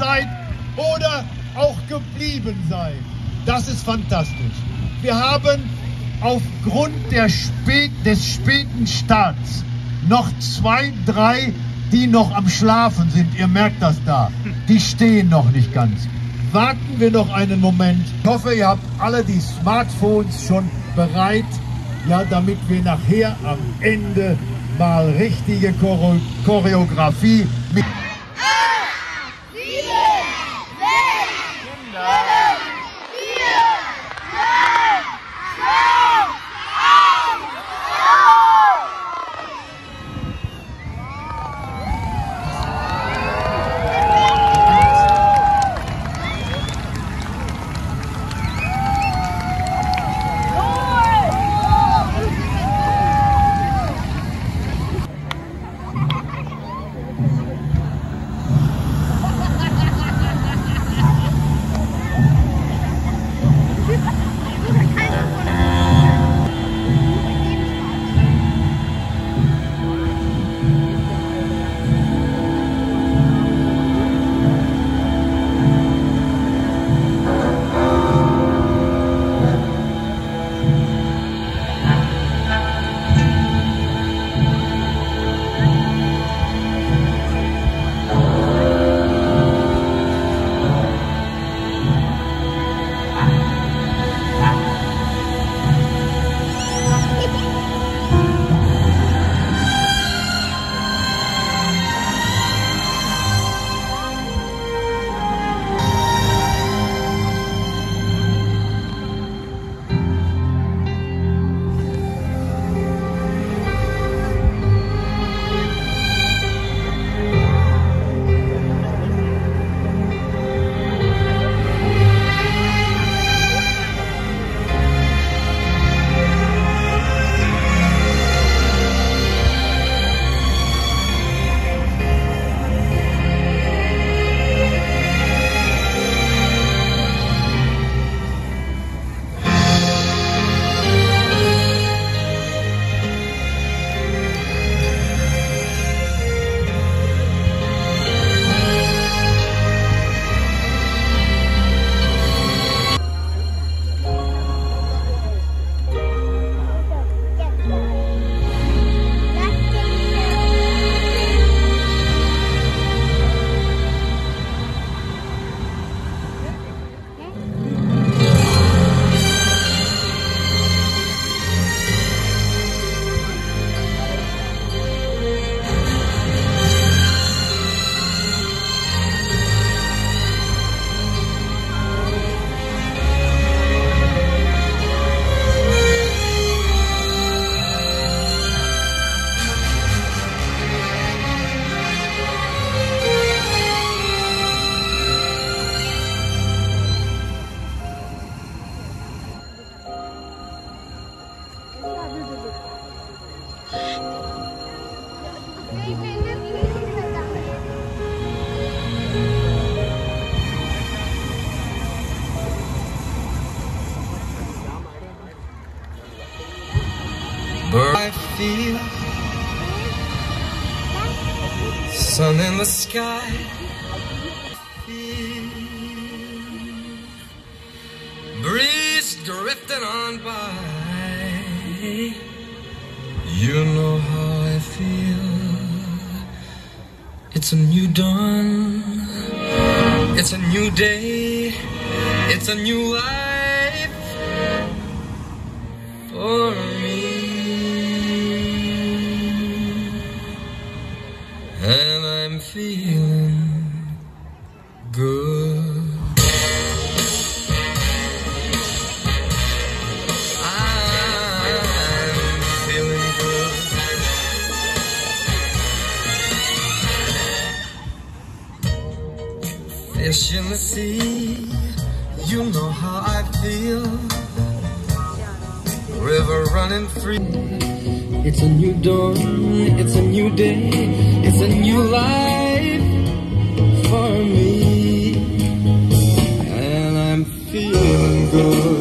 seid oder auch geblieben seid. Das ist fantastisch. Wir haben aufgrund der spät, des späten Starts noch zwei, drei, die noch am Schlafen sind. Ihr merkt das da. Die stehen noch nicht ganz. Warten wir noch einen Moment. Ich hoffe, ihr habt alle die Smartphones schon bereit, ja, damit wir nachher am Ende mal richtige Choreografie mit I feel sun in the sky. Breeze drifting on by. You know how I feel. It's a new dawn. It's a new day. It's a new life for me. And I'm feeling Sea, you know how I feel. River running free. It's a new dawn, it's a new day, it's a new life for me. And I'm feeling good.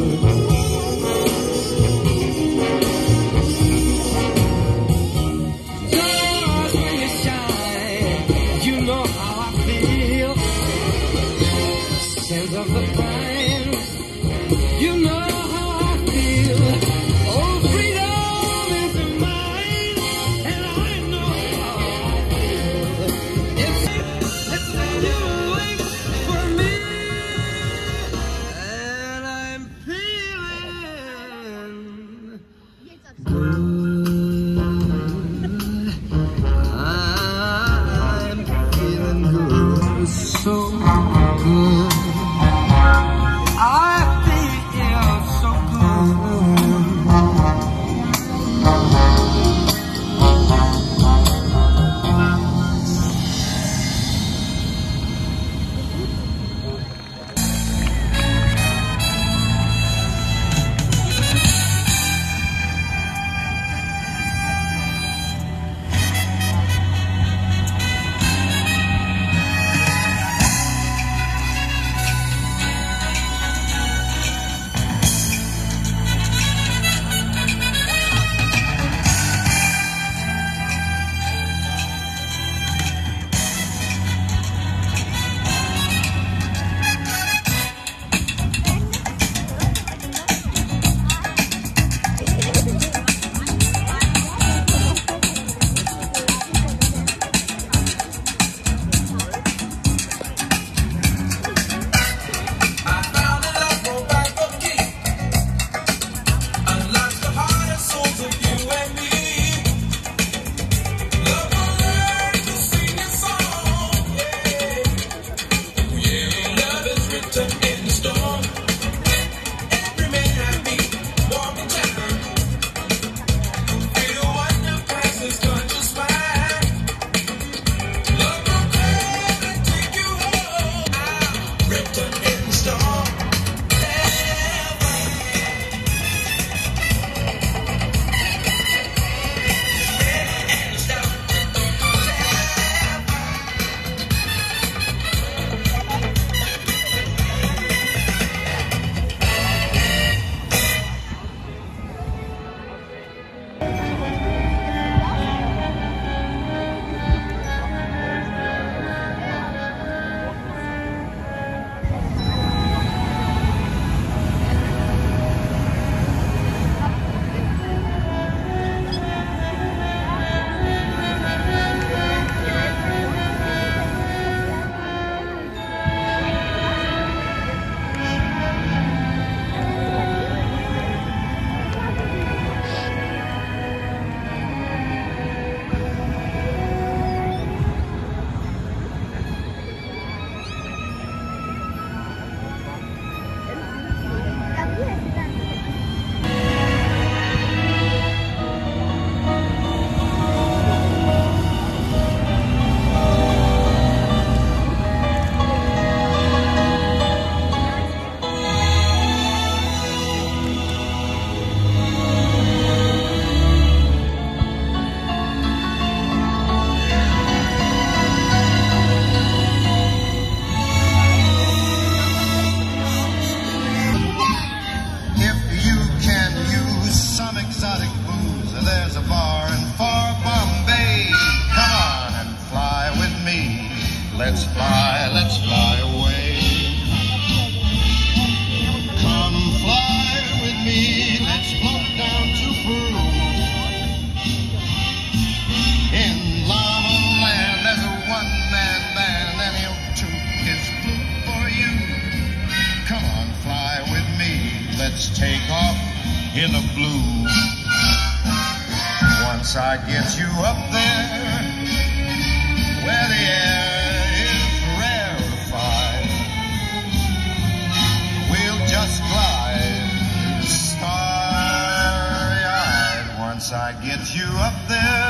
get you up there.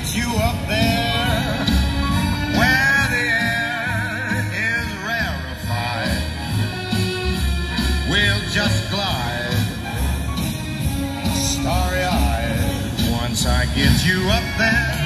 get you up there where the air is rarefied. We'll just glide starry-eyed once I get you up there.